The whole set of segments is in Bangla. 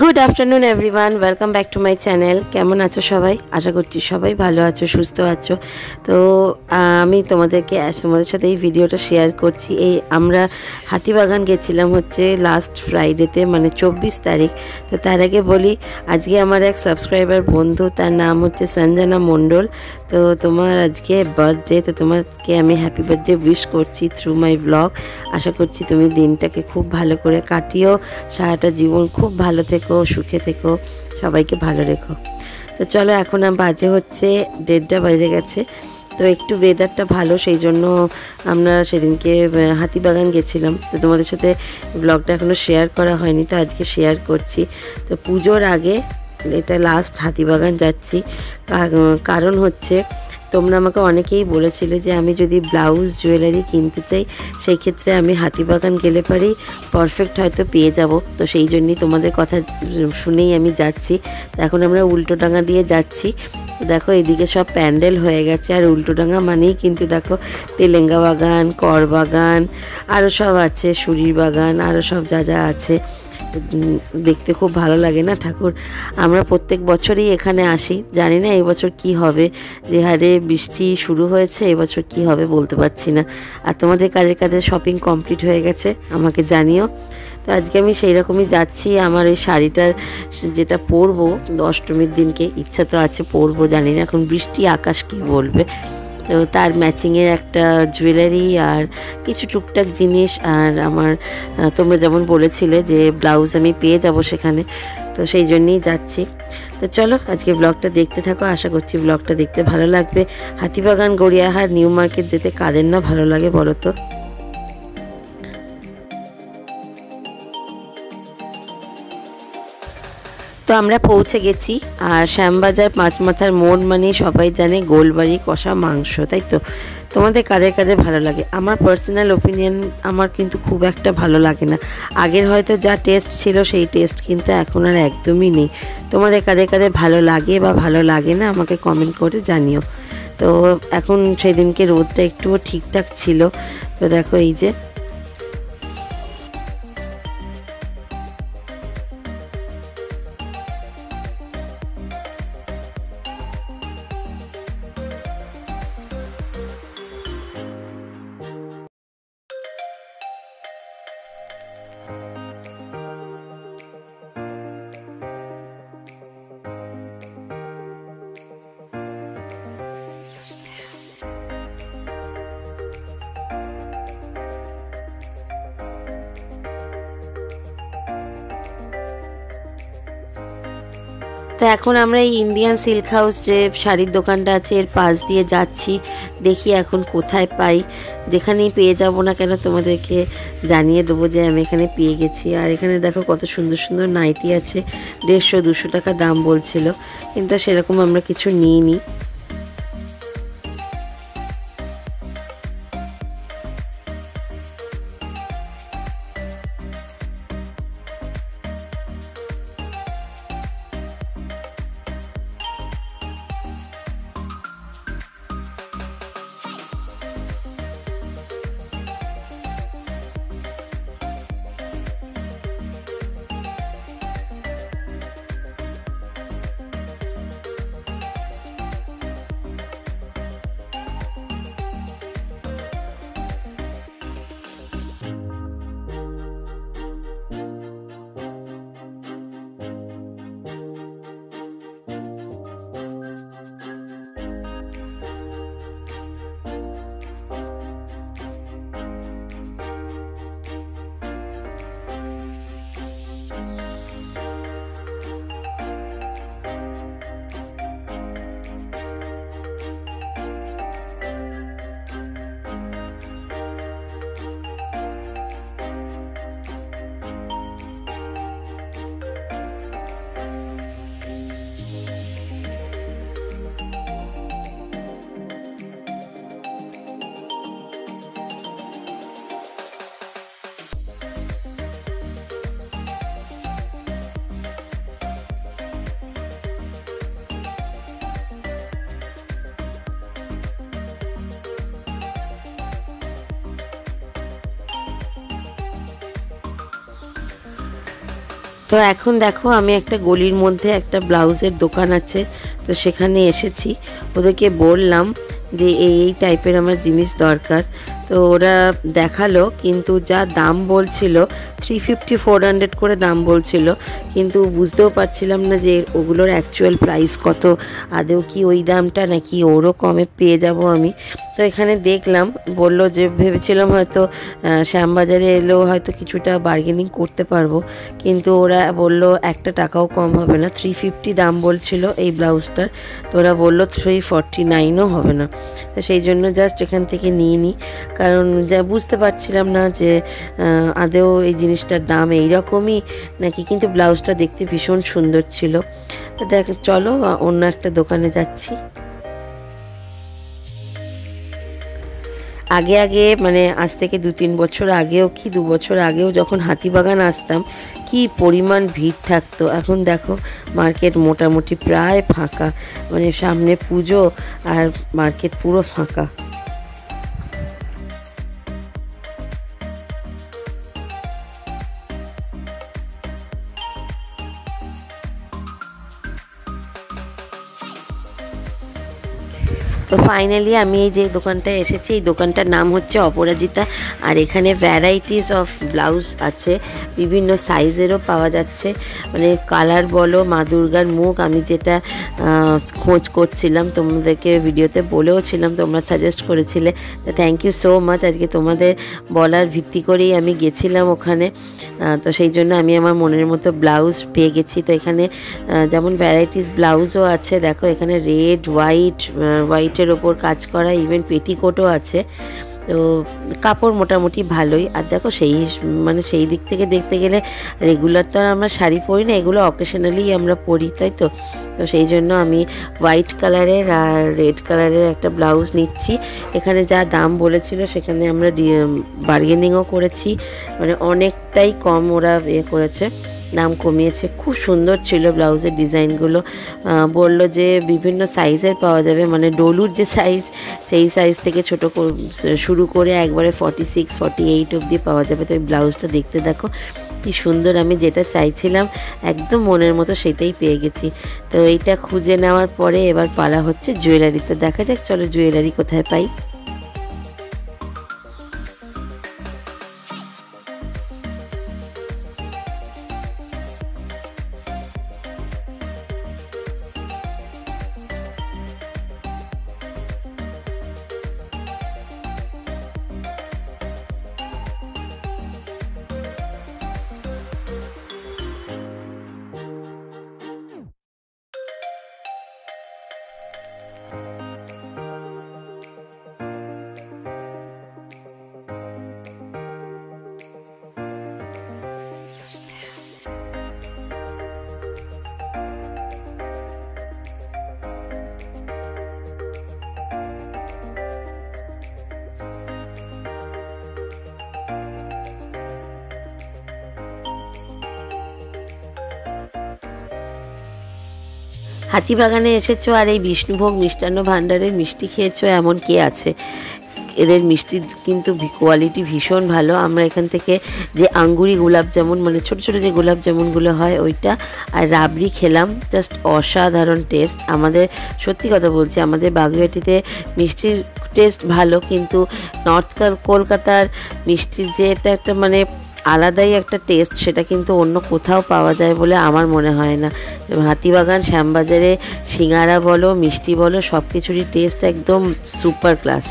Good afternoon everyone welcome back to my channel কেমন আছো সবাই? আশা করছি সবাই ভালো আছো, সুস্থ আছো। তো আমি তোমাদেরকে তোমাদের সাথে এই ভিডিওটা শেয়ার করছি। এই আমরা হাতিবাগান গেছিলাম হচ্ছে লাস্ট ফ্রাইডেতে মানে চব্বিশ তারিখ। তো তার আগে বলি, আজকে আমার এক সাবস্ক্রাইবার বন্ধু, তার নাম হচ্ছে সঞ্জনা মণ্ডল। তো তোমার আজকে বার্থডে তো তোমাকে আমি হ্যাপি বার্থডে উইশ করছি থ্রু মাই ব্লগ আশা করছি তুমি দিনটাকে খুব ভালো করে কাটিও। সারাটা জীবন খুব ভালো থেকো। সুখে থেকো, সবাইকে ভালো রেখো। তো চলো, এখন বাজে হচ্ছে দেড়টা বাজে গেছে। তো একটু ওয়েদারটা ভালো, সেই জন্য আমরা সেদিনকে হাতিবাগান গেছিলাম। তো তোমাদের সাথে ব্লগটা এখনও শেয়ার করা হয়নি, তো আজকে শেয়ার করছি। তো পুজোর আগে, এটা লাস্ট হাতিবাগান যাচ্ছি। কারণ হচ্ছে তোমরা আমাকে অনেকেই বলেছিলে যে আমি যদি ব্লাউজ, জুয়েলারি কিনতে চাই, সেই ক্ষেত্রে আমি হাতিবাগান গেলে পারেই পারফেক্ট হয়তো পেয়ে যাব। তো সেই জন্যই তোমাদের কথা শুনেই আমি যাচ্ছি। এখন আমরা উল্টো ডাঙা দিয়ে যাচ্ছি। দেখো, এদিকে সব প্যান্ডেল হয়ে গেছে, আর উল্টোডাঙা মানেই কিন্তু দেখো তেলেঙ্গা বাগান, কর বাগান আরও সব আছে, সুরির বাগান আরও সব যা যা আছে। দেখতে খুব ভালো লাগে না ঠাকুর? আমরা প্রত্যেক বছরই এখানে আসি, জানি না এবছর কি হবে। যে হারে বৃষ্টি শুরু হয়েছে, এবছর কি হবে বলতে পারছি না। আর তোমাদের কাজের কাজে শপিং কমপ্লিট হয়ে গেছে, আমাকে জানিও। তো আজকে আমি সেই রকমই যাচ্ছি। আমার এই শাড়িটার যেটা পরবো অষ্টমীর দিনকে, ইচ্ছা তো আছে পরবো, জানি না এখন বৃষ্টি, আকাশ কি বলবে। তো তার ম্যাচিংয়ের একটা জুয়েলারি আর কিছু টুকটাক জিনিস আর আমার তোমরা যেমন বলেছিলে যে ব্লাউজ আমি পেয়ে যাব সেখানে, তো সেই জন্যেই যাচ্ছি। তো চলো আজকে ব্লগটা দেখতে থাকো, আশা করছি ব্লগটা দেখতে ভালো লাগবে। হাতিবাগান গড়িয়াহাট নিউ মার্কেট যেতে কাদের না ভালো লাগে বলো তো? তো আমরা পৌঁছে গেছি, আর শ্যামবাজার, পাঁচমাথার মোড় মানে সবাই জানে গোলবাড়ি কষা মাংস, তাই তো? তোমাদের কাদের কাদের ভালো লাগে? আমার পার্সোনাল ওপিনিয়ন আমার কিন্তু খুব একটা ভালো লাগে না। আগের হয়তো যা টেস্ট ছিল সেই টেস্ট কিন্তু এখন আর একদমই নেই। তোমাদের কাদের কাদের ভালো লাগে বা ভালো লাগে না আমাকে কমেন্ট করে জানিও। তো এখন সেদিনকে রোদটা একটুও ঠিকঠাক ছিল। তো দেখো এই যে এখন আমরা এই ইন্ডিয়ান সিল্ক হাউস যে শাড়ির দোকানটা আছে, এর পাশ দিয়ে যাচ্ছি। দেখি এখন কোথায় পাই। যেখানেই পেয়ে যাব না কেন তোমাদেরকে জানিয়ে দেবো যে আমি এখানে পেয়ে গেছি। আর এখানে দেখো কত সুন্দর সুন্দর নাইটি আছে। দেড়শো দুশো টাকা দাম বলছিল। কিন্তু সেরকম আমরা কিছু নিই নিইনি। তো এখন দেখো, আমি একটা গলির মধ্যে একটা ব্লাউজের দোকান আছে, তো সেখানে এসেছি। ওদেরকে বললাম যে এই এই টাইপের আমার জিনিস দরকার। তো ওরা দেখাল, কিন্তু যা দাম বলছিল থ্রি ফিফটি ফোর হান্ড্রেড করে দাম বলছিল, কিন্তু বুঝতেও পারছিলাম না যে ওগুলোর অ্যাকচুয়াল প্রাইস কত আদেও কি ওই দামটা নাকি ওরও কমে পেয়ে যাব আমি। তো এখানে দেখলাম, বলল যে ভেবেছিলাম হয়তো শ্যামবাজারে এলেও হয়তো কিছুটা বার্গেনিং করতে পারব, কিন্তু ওরা বলল একটা টাকাও কম হবে না থ্রি ফিফটি দাম বলছিল এই ব্লাউজটার তো ওরা বলল থ্রি ফর্টি নাইনও হবে না। তো সেই জন্য জাস্ট এখান থেকে নিয়ে নিই কারণ যা বুঝতে পারছিলাম না যে আদেও এই জিনিসটার দাম এইরকমই নাকি কিন্তু ব্লাউজটা দেখতে ভীষণ সুন্দর ছিল। দেখ, চলো, অন্য একটা দোকানে যাচ্ছি। আগে আগে মানে আজ থেকে দু তিন বছর আগেও কি, দু বছর আগেও যখন হাতিবাগান আসতাম, কি পরিমাণ ভিড় থাকতো। এখন দেখো, মার্কেট মোটামুটি প্রায় ফাঁকা। মানে সামনে পুজো আর মার্কেট পুরো ফাঁকা। তো ফাইনালি আমি এই যে দোকানটায় এসেছি এই দোকানটার নাম হচ্ছে অপরাজিতা আর এখানে ভ্যারাইটিস অফ ব্লাউজ আছে, বিভিন্ন সাইজেরও পাওয়া যাচ্ছে। মানে কালার বলো, মা দুর্গার মুখ, আমি যেটা খোঁজ করছিলাম, তোমাদেরকে ভিডিওতে বলেও ছিলাম তোমরা সাজেস্ট করেছিলে। তো থ্যাংক ইউ সো মাচ আজকে তোমাদের বলার ভিত্তি করেই আমি গেছিলাম ওখানে। তো সেই জন্য আমি আমার মনের মতো ব্লাউজ পেয়ে গেছি। তো এখানে যেমন ভ্যারাইটিস ব্লাউজও আছে, দেখো, এখানে রেড হোয়াইট হোয়াইটের ওপর কাজ করা ইভেন পেটিকোটও আছে। তো কাপড় মোটামুটি ভালোই। আর দেখো সেই মানে সেই দিক থেকে দেখতে গেলে রেগুলার তো আর আমরা শাড়ি পরি না, এগুলো অকেশনালি আমরা পরি, তাই তো? তো সেই জন্য আমি হোয়াইট কালারের আর রেড কালারের একটা ব্লাউজ নিচ্ছি। এখানে যা দাম বলেছিল সেখানে আমরা বার্গেনিংও করেছি। মানে অনেকটাই কম ওরা ইয়ে করেছে। দাম কমিয়েছে। খুব সুন্দর ছিল ব্লাউজের ডিজাইনগুলো। বলল যে বিভিন্ন সাইজের পাওয়া যাবে। মানে ডলুর যে সাইজ সেই সাইজ থেকে ছোট শুরু করে একবারে ফর্টি সিক্স ফর্টি এইট অবধি পাওয়া যাবে। তো এই ব্লাউজটা দেখতে দেখো। কি সুন্দর, আমি যেটা চাইছিলাম, একদম মনের মতো সেটাই পেয়ে গেছি। তো এইটা খুঁজে নেওয়ার পরে এবার পালা হচ্ছে জুয়েলারি তো দেখা যাক, চলো জুয়েলারি কোথায় পাই। হাতিবাগানে এসেছ আর এই বিষ্ণুভোগ মিষ্টান্ন ভাণ্ডারের মিষ্টি খেয়েছো, এমন কে আছে? এদের মিষ্টির কিন্তু কোয়ালিটি ভীষণ ভালো। আমরা এখান থেকে যে আঙ্গুরি গোলাপ জামুন মানে ছোট ছোট যে গোলাপ জামুনগুলো হয়, ওইটা আর রাবড়ি খেলাম। জাস্ট অসাধারণ টেস্ট আমাদের, সত্যি কথা বলছি, আমাদের বাগুইয়াটিতে মিষ্টির টেস্ট ভালো, কিন্তু নর্থ কলকাতার মিষ্টির যে এটা একটা মানে আলাদাই একটা টেস্ট সেটা কিন্তু অন্য কোথাও পাওয়া যায় বলে আমার মনে হয় না। হাতিবাগান, শ্যামবাজারে সিঙ্গারা বলো, মিষ্টি বলো সব কিছুরই টেস্ট একদম সুপার ক্লাস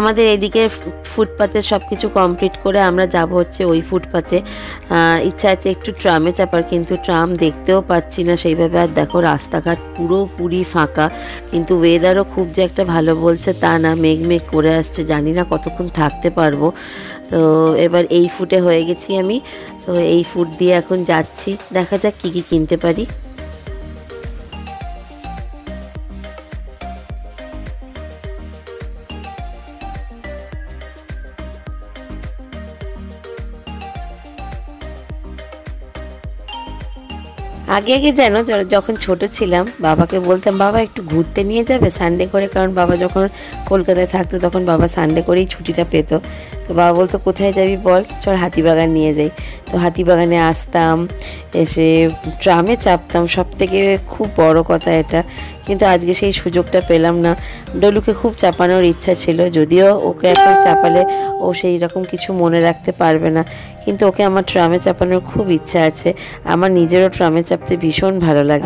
আমাদের এদিকে ফুটপাতে সব কিছু কমপ্লিট করে আমরা যাব হচ্ছে ওই ফুটপাতে। ইচ্ছা আছে একটু ট্রামে চাপার, কিন্তু ট্রাম দেখতেও পাচ্ছি না। সেইভাবে আর দেখো রাস্তাঘাট পুরোপুরি ফাঁকা, কিন্তু ওয়েদারও খুব যে একটা ভালো বলছে তা না। মেঘ মেঘ করে আসছে, জানি না কতক্ষণ থাকতে পারব। তো এবার এই ফুটে হয়ে গেছি আমি। তো এই ফুট দিয়ে এখন যাচ্ছি। দেখা যাক কী কী কিনতে পারি। আগে আগে যেন যখন ছোট ছিলাম, বাবাকে বলতাম, বাবা, একটু ঘুরতে নিয়ে যাবে সানডে করে। কারণ বাবা যখন কলকাতায় থাকতো, তখন বাবা সানডে করেই ছুটিটা পেত। তো বাবা বলতো, কোথায় যাবি বল? চল হাতিবাগান নিয়ে যাই। তো হাতিবাগানে আসতাম। এসে ট্রামে চাপতাম সব থেকে খুব বড় কথা এটা। কিন্তু আজকে সেই সুযোগটা পেলাম না। ডলুকে খুব চাপানোর ইচ্ছা ছিল যদিও ওকে এখন চাপালে ও সেই রকম কিছু মনে রাখতে পারবে না। কিন্তু ওকে আমার ট্রামে চাপানোর খুব ইচ্ছা আছে। আমার নিজেরও ট্রামে চাপতে ভীষণ ভালো লাগে।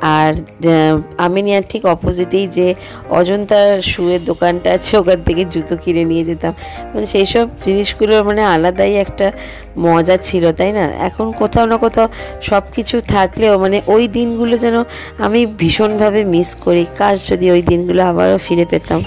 আর আহ, আমিনিয়ার ঠিক অপোজিটেই যে অজন্তা শুয়ের দোকানটা আছে ওখান থেকে জুতো কিনে নিয়ে যেতাম। মানে সেই সব জিনিসগুলো মানে আলাদাই একটা মজা ছিল তাই না? এখন কোথাও না কোথাও সব কিছু থাকলেও মানে ওই দিনগুলো যেন আমি ভীষণভাবে মিস করি। কাজ যদি ওই দিনগুলো আবারও ফিরে পেতাম।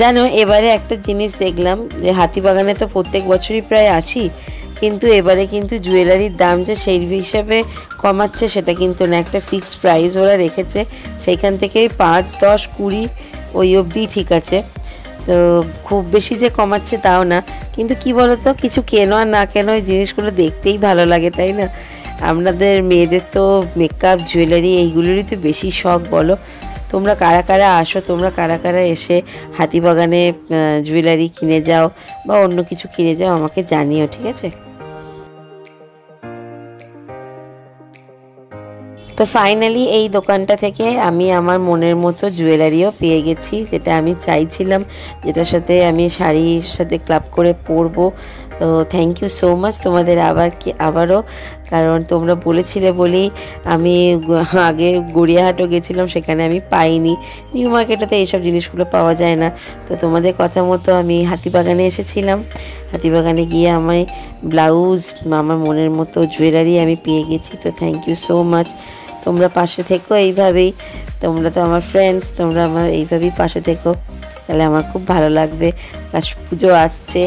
জানো, এবারে একটা জিনিস দেখলাম যে হাতিবাগানে তো প্রত্যেক বছরই প্রায় আসি, কিন্তু এবারে কিন্তু জুয়েলারির দাম যে সেই হিসাবে কমাচ্ছে সেটা কিন্তু না। একটা ফিক্সড প্রাইস ওরা রেখেছে, সেইখান থেকেই পাঁচ, দশ, কুড়ি ওই অবধি ঠিক আছে। তো খুব বেশি যে কমাচ্ছে তাও না, কিন্তু কি বলতো, কিছু কেনো আর না কেনো ওই জিনিসগুলো দেখতেই ভালো লাগে, তাই না? আপনাদের মেয়েদের তো মেকআপ জুয়েলারি এইগুলোরই তো বেশি শখ, বলো। তোমরা কারা কারা আসো, তোমরা কারা কারা এসে হাতিবাগানে জুয়েলারি কিনে যাও বা অন্য কিছু কিনে যাও, আমাকে জানিও, ঠিক আছে? তো ফাইনালি এই দোকানটা থেকে আমি আমার মনের মতো জুয়েলারিও পেয়ে গেছি, যেটা আমি চাইছিলাম, যেটার সাথে আমি শাড়ির সাথে ক্লাব করে পরবো। তো থ্যাংক ইউ সো মাচ তোমাদের আবার কি আবারও, কারণ তোমরা বলেছিলে বলেই আমি আগে গড়িয়াহাটও গেছিলাম, সেখানে আমি পাইনি। নিউ মার্কেটেতে এইসব জিনিসগুলো পাওয়া যায় না। তো তোমাদের কথা মতো আমি হাতিবাগানে এসেছিলাম। হাতিবাগানে গিয়ে আমায় ব্লাউজ আমার মনের মতো জুয়েলারি আমি পেয়ে গেছি। তো থ্যাংক ইউ সো মাচ তোমরা পাশে থেকো এইভাবেই। তোমরা তো আমার ফ্রেন্ডস তোমরা আমার এইভাবেই পাশে থেকো। তাহলে আমার খুব ভালো লাগবে। আর পুজো আসছে।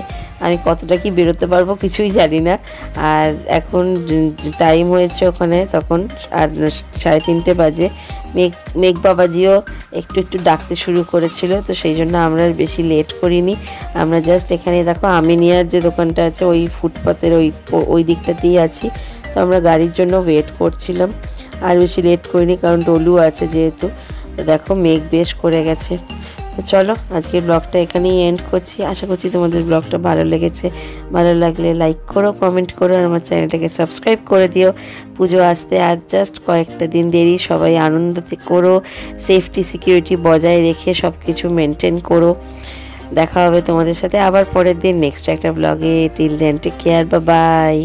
আমি কতটা কি বেরোতে পারব কিছুই জানি না। আর এখন টাইম হয়েছে ওখানে তখন আর সাড়ে তিনটে বাজে। মেঘ মেঘ বাবাজিও একটু একটু ডাকতে শুরু করেছিল, তো সেই জন্য আমরা বেশি লেট করিনি। আমরা জাস্ট এখানে, দেখো, আমিনিয়ার যে দোকানটা আছে, ওই ফুটপাতের ওই ওই দিকটাতেই আছি। তো আমরা গাড়ির জন্য ওয়েট করছিলাম। আর বেশি লেট করিনি কারণ ডলু আছে যেহেতু। দেখো মেঘ বেশ করে গেছে। তো চলো আজকে ব্লগটা এখানেই এন্ড করছি। আশা করছি তোমাদের ব্লগটা ভালো লেগেছে। ভালো লাগলে লাইক করো কমেন্ট করো, আর আমার চ্যানেলটাকে সাবস্ক্রাইব করে দিও। পুজো আসতে আর জাস্ট কয়েকটা দিন দেরি, সবাই আনন্দ করো। সেফটি সিকিউরিটি বজায় রেখে সব কিছু মেনটেন করো। দেখা হবে তোমাদের সাথে আবার পরের দিন নেক্সট একটা ব্লগে টিল দেন টেক কেয়ার বা বাই